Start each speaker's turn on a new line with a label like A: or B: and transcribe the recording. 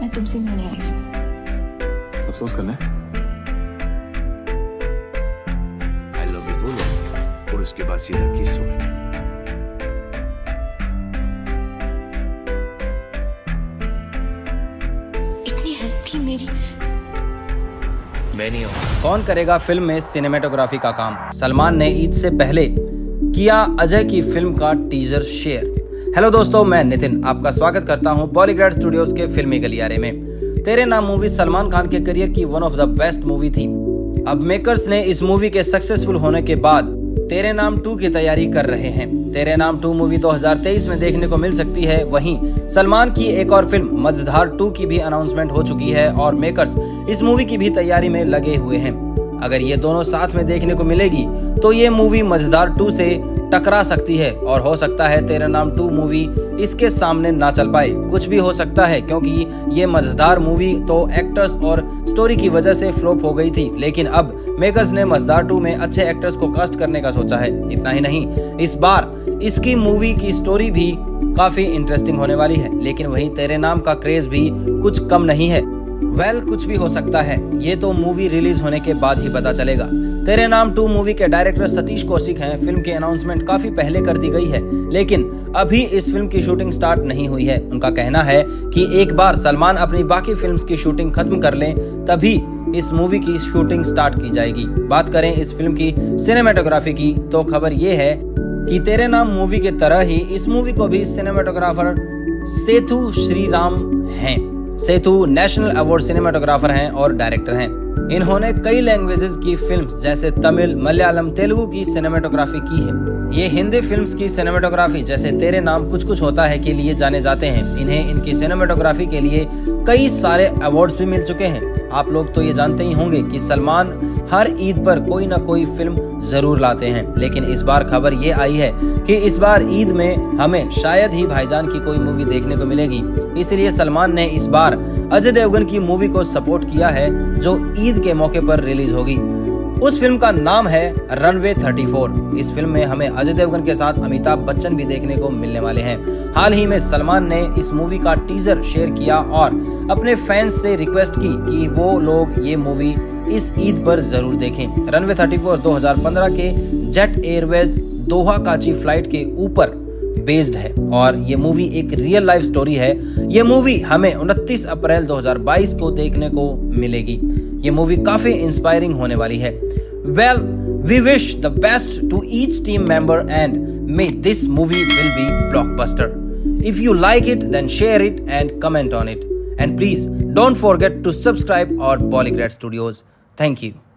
A: मैं तुमसे मिलने आई हूँ।
B: अफसोस करने
C: आई लव यू बोलो और उसके बाद सीधा किस हो
A: इतनी हेल्प की मेरी।
C: मैं नहीं हूँ
D: कौन करेगा फ़िल्म में सिनेमेटोग्राफी का काम? सलमान ने ईद से पहले किया अजय की फ़िल्म का टीजर शेयर हेलो दोस्तों, मैं नितिन आपका स्वागत करता हूँ बॉलीग्रेड स्टूडियोज के फिल्मी गलियारे में। तेरे नाम मूवी सलमान खान के करियर की one of the best movie थी। अब मेकर्स ने इस मूवी के सक्सेसफुल होने के बाद तेरे नाम टू की तैयारी कर रहे हैं। तेरे नाम टू मूवी 2023 में देखने को मिल सकती है। वहीं सलमान की एक और फ़िल्म मजधार टू की भी अनाउंसमेंट हो चुकी है और मेकर्स इस मूवी की भी तैयारी में लगे हुए हैं। अगर ये दोनों साथ में देखने को मिलेगी तो ये मूवी मज़ेदार टू से टकरा सकती है। और हो सकता है तेरा नाम टू मूवी इसके सामने ना चल पाए। कुछ भी हो सकता है, क्योंकि ये मज़ेदार मूवी तो एक्टर्स और स्टोरी की वजह से फ्लॉप हो गई थी। लेकिन अब मेकर्स ने मज़ेदार टू में अच्छे एक्टर्स को कास्ट करने का सोचा है। इतना ही नहीं, इस बार इसकी मूवी की स्टोरी भी काफ़ी इंटरेस्टिंग होने वाली है। लेकिन वही तेरे नाम का क्रेज भी कुछ कम नहीं है। वेल well, कुछ भी हो सकता है। ये तो मूवी रिलीज़ होने के बाद ही पता चलेगा। तेरे नाम टू मूवी के डायरेक्टर सतीश कौशिक हैं। फ़िल्म की अनाउंसमेंट काफ़ी पहले कर दी गई है। लेकिन अभी इस फ़िल्म की शूटिंग स्टार्ट नहीं हुई है। उनका कहना है कि एक बार सलमान अपनी बाकी फिल्म्स की शूटिंग खत्म कर लें तभी इस मूवी की शूटिंग स्टार्ट की जाएगी। बात करें इस फ़िल्म की सिनेमाटोग्राफी की तो खबर ये है कि तेरे नाम मूवी के तरह ही इस मूवी को भी सिनेमाटोग्राफर सेतु श्री राम हैं। सेतु नेशनल अवार्ड सिनेमाटोग्राफर हैं और डायरेक्टर हैं। इन्होंने कई लैंग्वेजेस की फिल्म्स जैसे तमिल, मलयालम, तेलुगु की सिनेमाटोग्राफी की है। ये हिंदी फिल्म्स की सिनेमाटोग्राफी जैसे तेरे नाम कुछ कुछ होता है के लिए जाने जाते हैं। इन्हें इनकी सिनेमाटोग्राफी के लिए कई सारे अवार्ड्स भी मिल चुके हैं। आप लोग तो ये जानते ही होंगे कि सलमान हर ईद पर कोई ना कोई फ़िल्म ज़रूर लाते हैं। लेकिन इस बार खबर ये आई है कि इस बार ईद में हमें शायद ही भाईजान की कोई मूवी देखने को मिलेगी। इसलिए सलमान ने इस बार अजय देवगन की मूवी को सपोर्ट किया है, जो ईद के मौके पर रिलीज़ होगी। उस फ़िल्म का नाम है रनवे 34 इस फ़िल्म में हमें अजय देवगन के साथ अमिताभ बच्चन भी देखने को मिलने वाले हैं। हाल ही में सलमान ने इस मूवी का टीजर शेयर किया और अपने फैंस से रिक्वेस्ट की कि वो लोग ये मूवी इस ईद पर ज़रूर देखें। रनवे 34 2015 के जेट एयरवेज दोहा काची फ़्लाइट के ऊपर बेस्ड है और ये मूवी एक रियल लाइफ स्टोरी है। ये मूवी हमें 29 अप्रैल 2022 को देखने को मिलेगी। ये मूवी काफ़ी इंस्पायरिंग होने वाली है। Well we wish the best to each team member and may this movie will be blockbuster if you like it then share it and comment on it and please don't forget to subscribe our Polygrad Studios. Thank you.